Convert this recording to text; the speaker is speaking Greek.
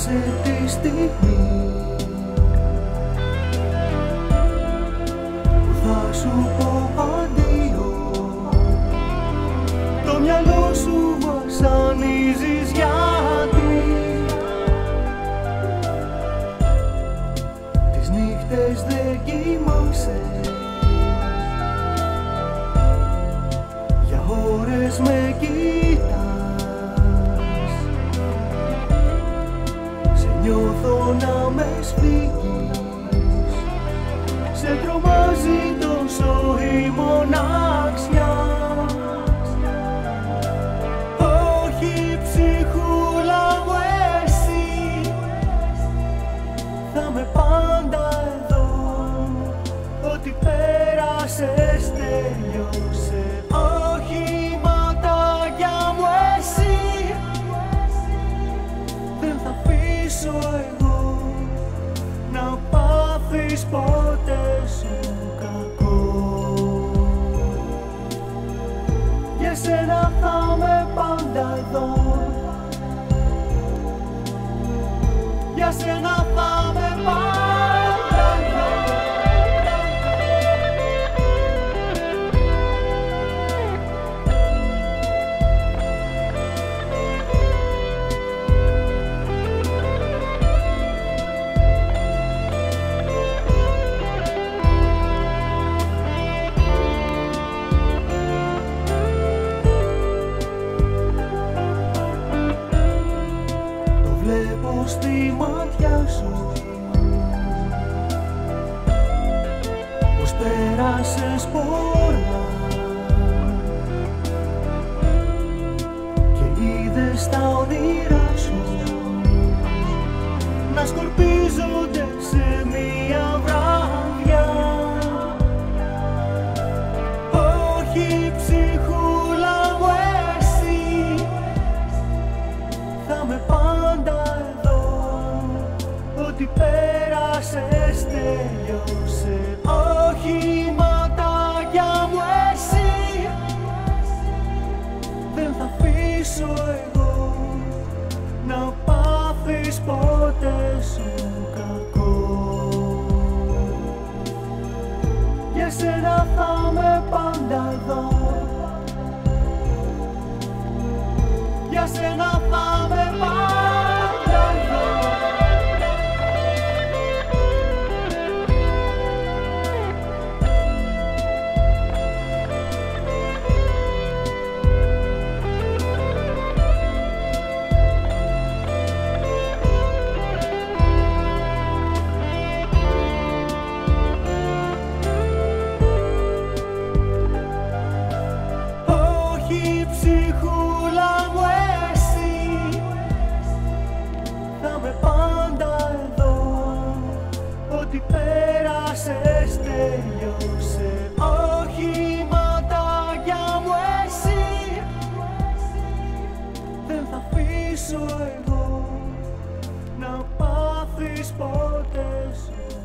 Φοβάσαι τη στιγμή. Που θα σου πω αντίο. Το μυαλό σου βασανίζεις γιατί. Τις νύχτες δεν κοιμάσαι. Ώρες με κοιτάς να με σφίγγεις Σε τρομάζει τόσο η μοναξιά. Όχι ψυχούλα μου εσύ. Θα με πάντα εδώ. Ό,τι πέρασες τέλειωσε πάντα εδώ Για σένα θα με Να σκορπίζονται σε μία βράδια Όχι ψυχούλα μου εσύ θα με πάντα εδώ. Ό,τι πέρασες τέλειωσε Όχι ματάκια μου εσύ Δεν θα αφήσω εγώ Να πάθεις ποτέ Για σένα θα με πάντα εδώ για σένα ψυχούλα μου εσύ. Θα με πάντα εδώ. Ό,τι πέρασες τέλειωσε Όχι ματάκια μου εσύ. Δεν θα αφήσω εγώ Να πάθεις ποτέ. σου